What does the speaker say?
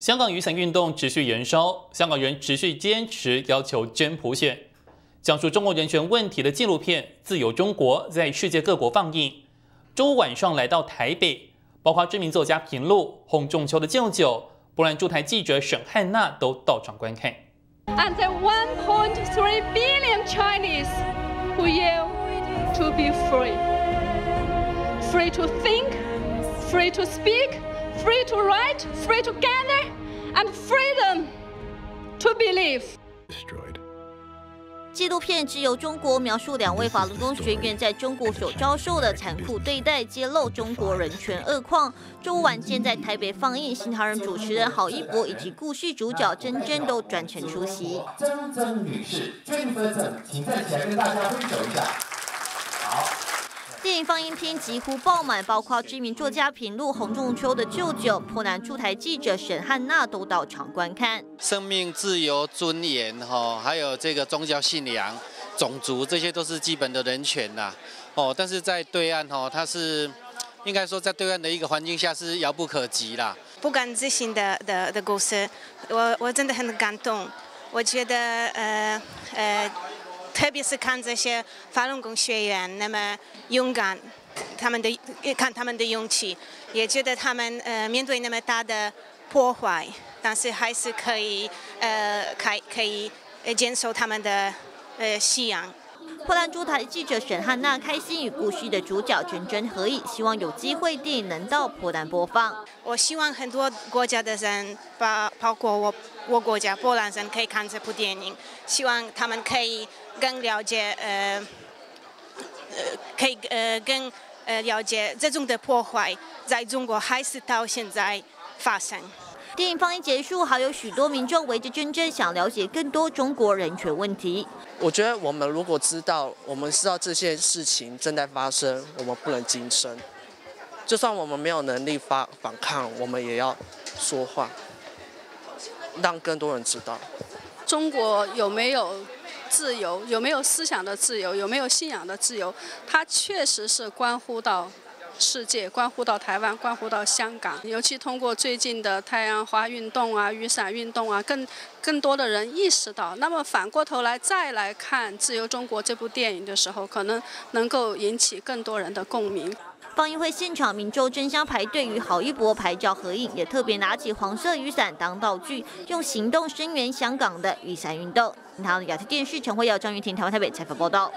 香港雨伞运动持续燃烧，香港人持续坚持要求真普选。讲述中国人权问题的纪录片《自由中国》在世界各国放映。周五晚上来到台北，包括知名作家平路、洪仲秋的舅舅、波兰驻台记者沈汉娜都到场观看。And the 1.3 billion Chinese who yell to be free, free to think, free to speak. Free to write, free to gather, and freedom to believe. Destroyed. 纪录片《只有中国》描述两位法轮功学员在中国所遭受的残酷对待，揭露中国人权恶况。周五晚间在台北放映，新唐人主持人郝一博以及故事主角珍珍都专程出席。曾曾女士，珍妮曾，请站起来跟大家挥手一下。好。电影放映厅几乎爆满，包括知名作家平路、洪仲秋的舅舅、波兰驻台记者沈汉娜都到场观看。生命、自由、尊严，哈，还有这个宗教信仰、种族，这些都是基本的人权呐，哦。但是在对岸，哈，它是应该说在对岸的一个环境下是遥不可及啦。不敢置信的的的故事，我我真的很感动。我觉得，呃呃。特别是看这些法轮功学员那么勇敢，他们的看他们的勇气，也觉得他们呃面对那么大的破坏，但是还是可以呃开可以坚守他们的呃信仰。波兰驻台记者沈汉娜开心与故事的主角真真合影，希望有机会电影能到波兰播放。我希望很多国家的人，包包括我我国家波兰人可以看这部电影，希望他们可以。更了解呃呃，可以呃更呃了解这种的破坏在中国还是到现在发生。电影放映结束，还有许多民众围着真真想了解更多中国人权问题。我觉得我们如果知道，我们知道这些事情正在发生，我们不能噤声。就算我们没有能力发反抗，我们也要说话，让更多人知道。中国有没有？自由有没有思想的自由，有没有信仰的自由？它确实是关乎到世界，关乎到台湾，关乎到香港。尤其通过最近的太阳花运动啊、雨伞运动啊，更更多的人意识到。那么反过头来再来看《自由中国》这部电影的时候，可能能够引起更多人的共鸣。放映会现场，民众争相排队与郝一博拍照合影，也特别拿起黄色雨伞当道具，用行动声援香港的雨伞运动。台湾亚太电视陈慧瑶、张玉婷，台湾台北采访报道。